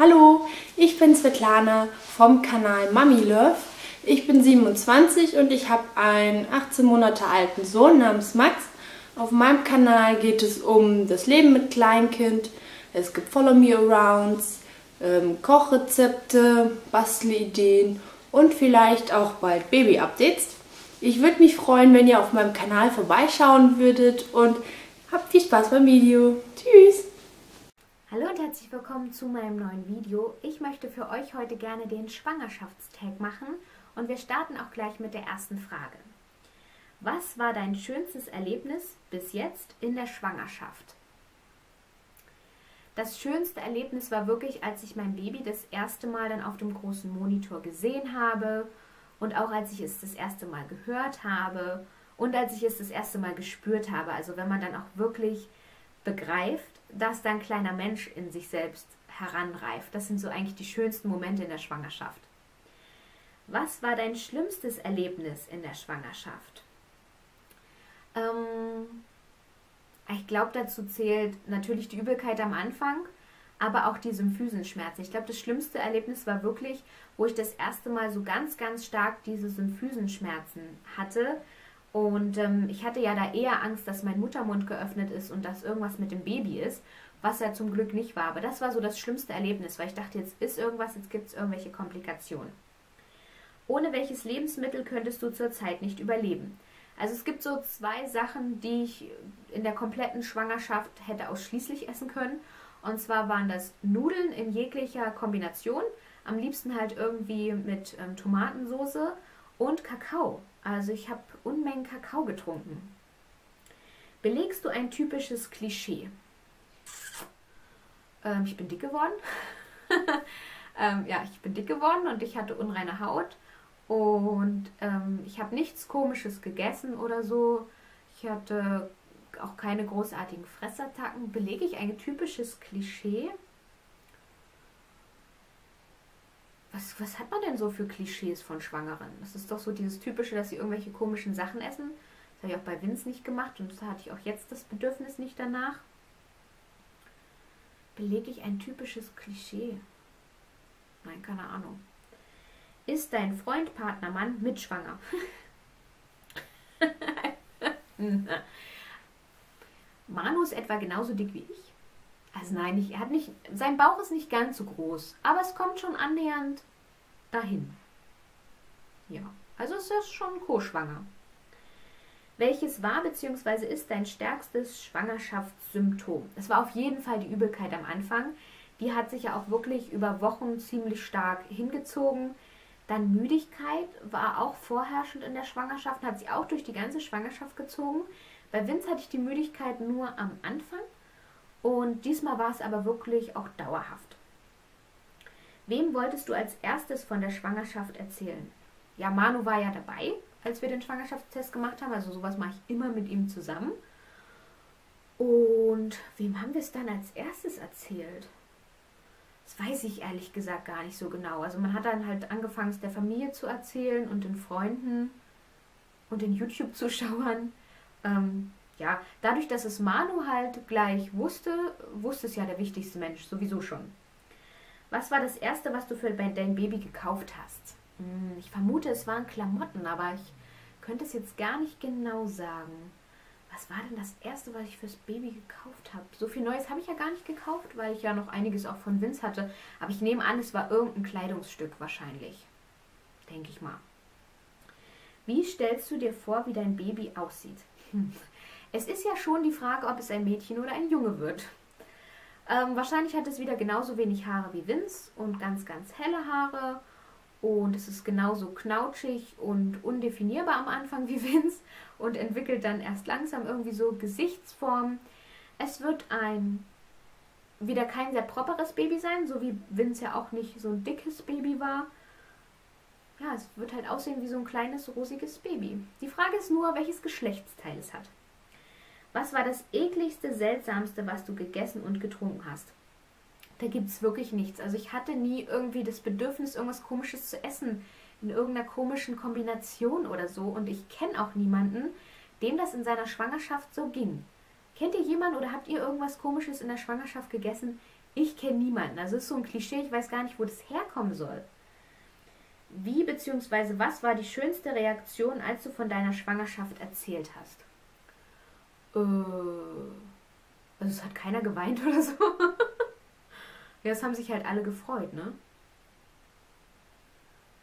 Hallo, ich bin Svetlana vom Kanal Mami Love. Ich bin 27 und ich habe einen 18 Monate alten Sohn namens Max. Auf meinem Kanal geht es um das Leben mit Kleinkind. Es gibt Follow Me Arounds, ähm, Kochrezepte, Bastelideen und vielleicht auch bald Baby-Updates. Ich würde mich freuen, wenn ihr auf meinem Kanal vorbeischauen würdet und habt viel Spaß beim Video. Tschüss! Hallo und herzlich willkommen zu meinem neuen Video. Ich möchte für euch heute gerne den Schwangerschaftstag machen und wir starten auch gleich mit der ersten Frage. Was war dein schönstes Erlebnis bis jetzt in der Schwangerschaft? Das schönste Erlebnis war wirklich, als ich mein Baby das erste Mal dann auf dem großen Monitor gesehen habe und auch als ich es das erste Mal gehört habe und als ich es das erste Mal gespürt habe. Also wenn man dann auch wirklich begreift, dass dein kleiner Mensch in sich selbst heranreift. Das sind so eigentlich die schönsten Momente in der Schwangerschaft. Was war dein schlimmstes Erlebnis in der Schwangerschaft? Ähm, ich glaube, dazu zählt natürlich die Übelkeit am Anfang, aber auch die Symphysenschmerzen. Ich glaube, das schlimmste Erlebnis war wirklich, wo ich das erste Mal so ganz, ganz stark diese Symphysenschmerzen hatte und ähm, ich hatte ja da eher Angst, dass mein Muttermund geöffnet ist und dass irgendwas mit dem Baby ist, was ja zum Glück nicht war. Aber das war so das schlimmste Erlebnis, weil ich dachte, jetzt ist irgendwas, jetzt gibt es irgendwelche Komplikationen. Ohne welches Lebensmittel könntest du zurzeit nicht überleben? Also es gibt so zwei Sachen, die ich in der kompletten Schwangerschaft hätte ausschließlich essen können. Und zwar waren das Nudeln in jeglicher Kombination, am liebsten halt irgendwie mit ähm, Tomatensoße und Kakao. Also ich habe Unmengen Kakao getrunken. Belegst du ein typisches Klischee? Ähm, ich bin dick geworden. ähm, ja, ich bin dick geworden und ich hatte unreine Haut. Und ähm, ich habe nichts Komisches gegessen oder so. Ich hatte auch keine großartigen Fressattacken. Belege ich ein typisches Klischee? Was, was hat man denn so für Klischees von Schwangeren? Das ist doch so dieses Typische, dass sie irgendwelche komischen Sachen essen. Das habe ich auch bei Vince nicht gemacht und da hatte ich auch jetzt das Bedürfnis nicht danach. Belege ich ein typisches Klischee? Nein, keine Ahnung. Ist dein Freund, Partner, Mann mitschwanger? Manu ist etwa genauso dick wie ich. Also nein, nicht, er hat nicht, sein Bauch ist nicht ganz so groß, aber es kommt schon annähernd dahin. Ja, also es ist schon co-schwanger. Welches war bzw. ist dein stärkstes Schwangerschaftssymptom? Es war auf jeden Fall die Übelkeit am Anfang. Die hat sich ja auch wirklich über Wochen ziemlich stark hingezogen. Dann Müdigkeit war auch vorherrschend in der Schwangerschaft, hat sich auch durch die ganze Schwangerschaft gezogen. Bei Vince hatte ich die Müdigkeit nur am Anfang und diesmal war es aber wirklich auch dauerhaft. Wem wolltest du als erstes von der Schwangerschaft erzählen? Ja, Manu war ja dabei, als wir den Schwangerschaftstest gemacht haben. Also sowas mache ich immer mit ihm zusammen. Und wem haben wir es dann als erstes erzählt? Das weiß ich ehrlich gesagt gar nicht so genau. Also man hat dann halt angefangen, es der Familie zu erzählen und den Freunden und den YouTube-Zuschauern. Ähm, ja, dadurch, dass es Manu halt gleich wusste, wusste es ja der wichtigste Mensch sowieso schon. Was war das Erste, was du für dein Baby gekauft hast? Hm, ich vermute, es waren Klamotten, aber ich könnte es jetzt gar nicht genau sagen. Was war denn das Erste, was ich fürs Baby gekauft habe? So viel Neues habe ich ja gar nicht gekauft, weil ich ja noch einiges auch von Vince hatte. Aber ich nehme an, es war irgendein Kleidungsstück wahrscheinlich. Denke ich mal. Wie stellst du dir vor, wie dein Baby aussieht? Hm. Es ist ja schon die Frage, ob es ein Mädchen oder ein Junge wird. Ähm, wahrscheinlich hat es wieder genauso wenig Haare wie Vince und ganz, ganz helle Haare. Und es ist genauso knautschig und undefinierbar am Anfang wie Vince und entwickelt dann erst langsam irgendwie so Gesichtsformen. Es wird ein wieder kein sehr properes Baby sein, so wie Vince ja auch nicht so ein dickes Baby war. Ja, es wird halt aussehen wie so ein kleines rosiges Baby. Die Frage ist nur, welches Geschlechtsteil es hat. Was war das ekligste, seltsamste, was du gegessen und getrunken hast? Da gibt es wirklich nichts. Also ich hatte nie irgendwie das Bedürfnis, irgendwas Komisches zu essen in irgendeiner komischen Kombination oder so. Und ich kenne auch niemanden, dem das in seiner Schwangerschaft so ging. Kennt ihr jemanden oder habt ihr irgendwas Komisches in der Schwangerschaft gegessen? Ich kenne niemanden. Also ist so ein Klischee, ich weiß gar nicht, wo das herkommen soll. Wie bzw. was war die schönste Reaktion, als du von deiner Schwangerschaft erzählt hast? Äh, also es hat keiner geweint oder so. ja, es haben sich halt alle gefreut, ne?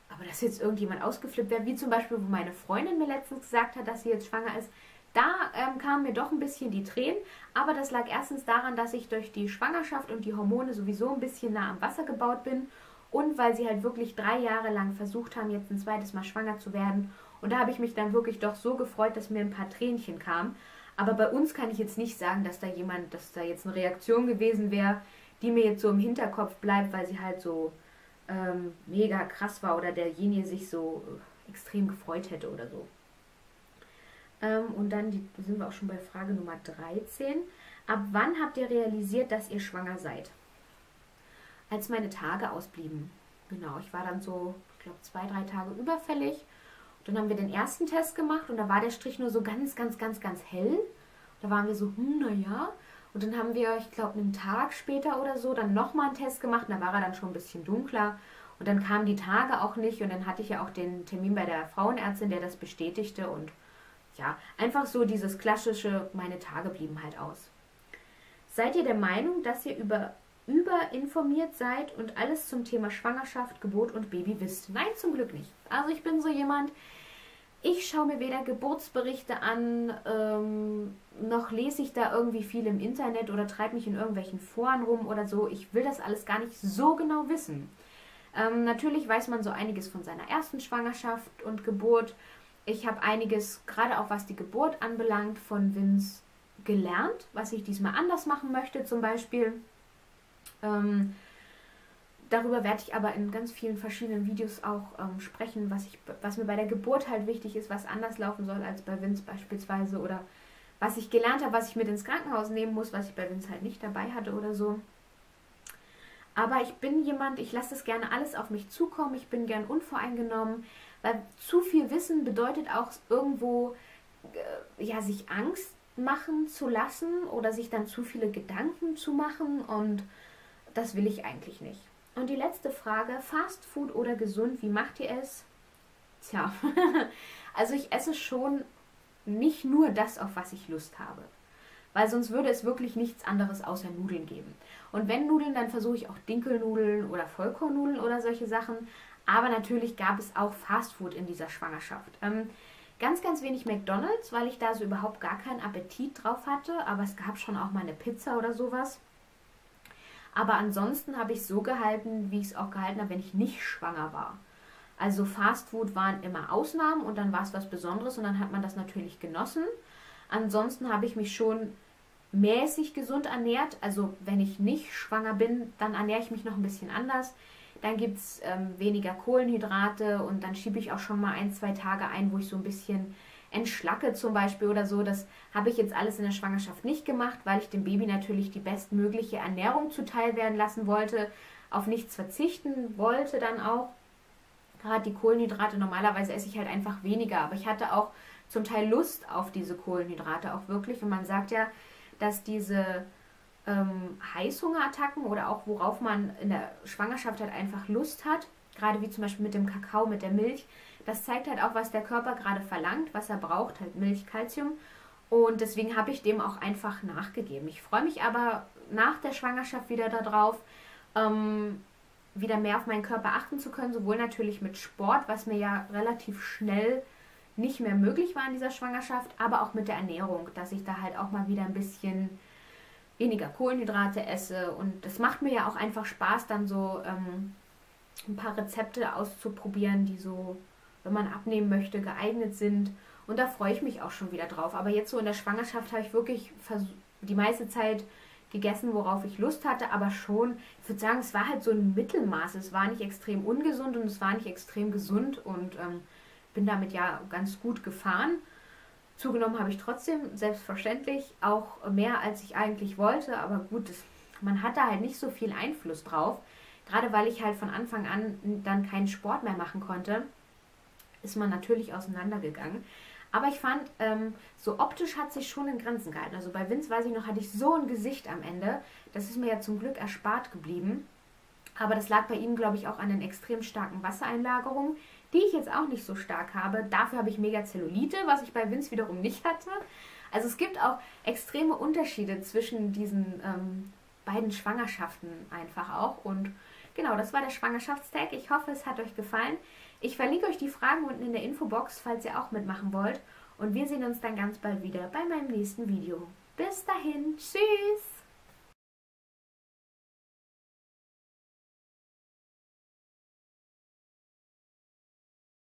Aber dass jetzt irgendjemand ausgeflippt wäre, wie zum Beispiel, wo meine Freundin mir letztens gesagt hat, dass sie jetzt schwanger ist, da ähm, kamen mir doch ein bisschen die Tränen. Aber das lag erstens daran, dass ich durch die Schwangerschaft und die Hormone sowieso ein bisschen nah am Wasser gebaut bin. Und weil sie halt wirklich drei Jahre lang versucht haben, jetzt ein zweites Mal schwanger zu werden. Und da habe ich mich dann wirklich doch so gefreut, dass mir ein paar Tränchen kamen. Aber bei uns kann ich jetzt nicht sagen, dass da jemand, dass da jetzt eine Reaktion gewesen wäre, die mir jetzt so im Hinterkopf bleibt, weil sie halt so ähm, mega krass war oder derjenige sich so äh, extrem gefreut hätte oder so. Ähm, und dann die, sind wir auch schon bei Frage Nummer 13. Ab wann habt ihr realisiert, dass ihr schwanger seid? Als meine Tage ausblieben. Genau, ich war dann so, ich glaube, zwei, drei Tage überfällig. Dann haben wir den ersten Test gemacht und da war der Strich nur so ganz, ganz, ganz, ganz hell. Da waren wir so, hm, naja. Und dann haben wir, ich glaube, einen Tag später oder so dann nochmal einen Test gemacht. Und da war er dann schon ein bisschen dunkler. Und dann kamen die Tage auch nicht. Und dann hatte ich ja auch den Termin bei der Frauenärztin, der das bestätigte. Und ja, einfach so dieses klassische, meine Tage blieben halt aus. Seid ihr der Meinung, dass ihr über überinformiert seid und alles zum Thema Schwangerschaft, Geburt und Baby wisst? Nein, zum Glück nicht. Also ich bin so jemand, ich schaue mir weder Geburtsberichte an, ähm, noch lese ich da irgendwie viel im Internet oder treibe mich in irgendwelchen Foren rum oder so. Ich will das alles gar nicht so genau wissen. Ähm, natürlich weiß man so einiges von seiner ersten Schwangerschaft und Geburt. Ich habe einiges, gerade auch was die Geburt anbelangt, von Vince gelernt, was ich diesmal anders machen möchte zum Beispiel. Ähm, darüber werde ich aber in ganz vielen verschiedenen Videos auch ähm, sprechen, was, ich, was mir bei der Geburt halt wichtig ist, was anders laufen soll als bei Vince beispielsweise oder was ich gelernt habe, was ich mit ins Krankenhaus nehmen muss, was ich bei Vince halt nicht dabei hatte oder so. Aber ich bin jemand, ich lasse das gerne alles auf mich zukommen, ich bin gern unvoreingenommen, weil zu viel Wissen bedeutet auch irgendwo, äh, ja, sich Angst machen zu lassen oder sich dann zu viele Gedanken zu machen und das will ich eigentlich nicht. Und die letzte Frage, Fast Food oder gesund, wie macht ihr es? Tja, also ich esse schon nicht nur das, auf was ich Lust habe. Weil sonst würde es wirklich nichts anderes außer Nudeln geben. Und wenn Nudeln, dann versuche ich auch Dinkelnudeln oder Vollkornnudeln oder solche Sachen. Aber natürlich gab es auch Fastfood in dieser Schwangerschaft. Ähm, ganz, ganz wenig McDonalds, weil ich da so überhaupt gar keinen Appetit drauf hatte. Aber es gab schon auch mal eine Pizza oder sowas. Aber ansonsten habe ich so gehalten, wie ich es auch gehalten habe, wenn ich nicht schwanger war. Also Fastfood waren immer Ausnahmen und dann war es was Besonderes und dann hat man das natürlich genossen. Ansonsten habe ich mich schon mäßig gesund ernährt. Also wenn ich nicht schwanger bin, dann ernähre ich mich noch ein bisschen anders. Dann gibt es ähm, weniger Kohlenhydrate und dann schiebe ich auch schon mal ein, zwei Tage ein, wo ich so ein bisschen entschlacke zum Beispiel oder so. Das habe ich jetzt alles in der Schwangerschaft nicht gemacht, weil ich dem Baby natürlich die bestmögliche Ernährung zuteil werden lassen wollte, auf nichts verzichten wollte dann auch. Gerade die Kohlenhydrate, normalerweise esse ich halt einfach weniger, aber ich hatte auch zum Teil Lust auf diese Kohlenhydrate auch wirklich. Und man sagt ja, dass diese ähm, Heißhungerattacken oder auch worauf man in der Schwangerschaft halt einfach Lust hat, gerade wie zum Beispiel mit dem Kakao, mit der Milch, das zeigt halt auch, was der Körper gerade verlangt, was er braucht, halt Milch, Kalzium. Und deswegen habe ich dem auch einfach nachgegeben. Ich freue mich aber nach der Schwangerschaft wieder darauf, ähm, wieder mehr auf meinen Körper achten zu können, sowohl natürlich mit Sport, was mir ja relativ schnell nicht mehr möglich war in dieser Schwangerschaft, aber auch mit der Ernährung, dass ich da halt auch mal wieder ein bisschen weniger Kohlenhydrate esse. Und das macht mir ja auch einfach Spaß, dann so ähm, ein paar Rezepte auszuprobieren, die so wenn man abnehmen möchte, geeignet sind. Und da freue ich mich auch schon wieder drauf. Aber jetzt so in der Schwangerschaft habe ich wirklich die meiste Zeit gegessen, worauf ich Lust hatte, aber schon, ich würde sagen, es war halt so ein Mittelmaß. Es war nicht extrem ungesund und es war nicht extrem gesund und ähm, bin damit ja ganz gut gefahren. Zugenommen habe ich trotzdem, selbstverständlich, auch mehr als ich eigentlich wollte, aber gut, das, man hat da halt nicht so viel Einfluss drauf. Gerade weil ich halt von Anfang an dann keinen Sport mehr machen konnte ist man natürlich auseinandergegangen. Aber ich fand, ähm, so optisch hat sich schon in Grenzen gehalten. Also bei Vince, weiß ich noch, hatte ich so ein Gesicht am Ende. Das ist mir ja zum Glück erspart geblieben. Aber das lag bei ihm, glaube ich, auch an den extrem starken Wassereinlagerungen, die ich jetzt auch nicht so stark habe. Dafür habe ich mega Zellulite, was ich bei Vince wiederum nicht hatte. Also es gibt auch extreme Unterschiede zwischen diesen ähm, beiden Schwangerschaften einfach auch. Und genau, das war der Schwangerschaftstag. Ich hoffe, es hat euch gefallen. Ich verlinke euch die Fragen unten in der Infobox, falls ihr auch mitmachen wollt. Und wir sehen uns dann ganz bald wieder bei meinem nächsten Video. Bis dahin, tschüss!